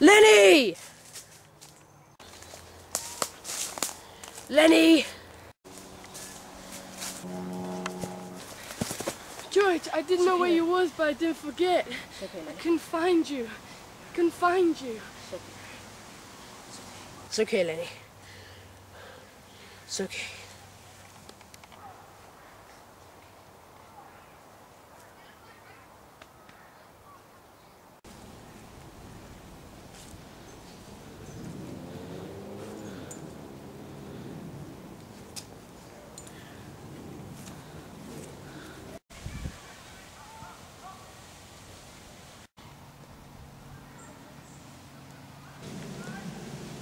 Lennie! Lennie! George, I didn't know where you was, but I didn't forget. Okay, I couldn't find you. I Couldn't find you. It's okay, Lennie. It's okay.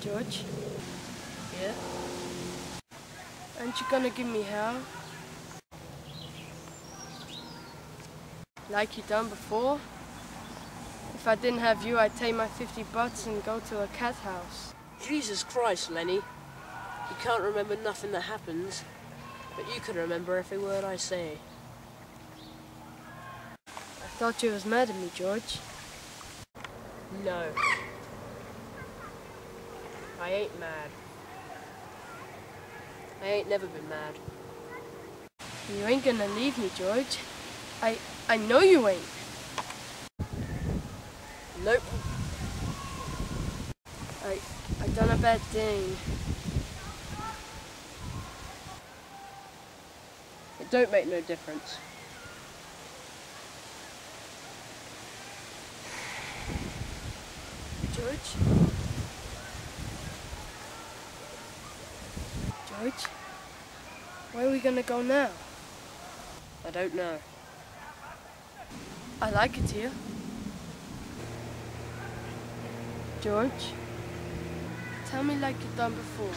George, Yeah? aren't you gonna give me hell? Like you done before? If I didn't have you, I'd take my 50 bucks and go to a cat house. Jesus Christ, Lennie. You can't remember nothing that happens, but you can remember every word I say. I thought you was mad at me, George. No. I ain't mad. I ain't never been mad. You ain't gonna leave me, George. I I know you ain't. Nope. I I done a bad thing. It don't make no difference. George? George? Where are we gonna go now? I don't know. I like it here. George? Tell me like you've done before.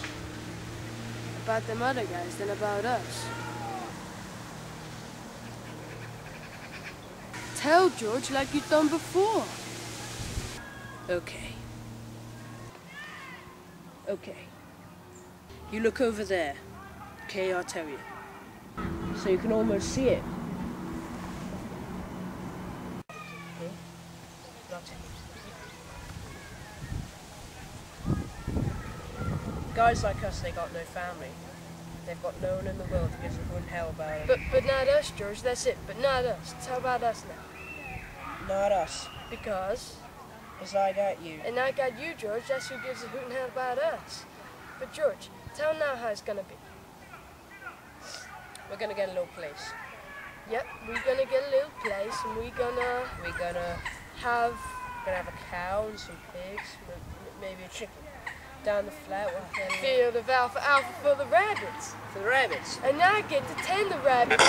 About them other guys than about us. Tell George like you've done before. Okay. Okay. You look over there. Okay, I'll tell you. So you can almost see it. Okay? I'll tell you. Guys like us, they got no family. They've got no one in the world who gives a hoot hell about them. But but not us, George. That's it. But not us. Tell about us now. Not us, Because because I got you. And I got you, George. That's who gives a hoot and hell about us. But George, tell now how it's gonna be. We're gonna get a little place. Yep, we're gonna get a little place and we're gonna We're gonna have We're gonna have a cow and some pigs, maybe a chicken. Down the flat, we'll field of alfalfa for the rabbits. for the rabbits. And I get to tend the rabbits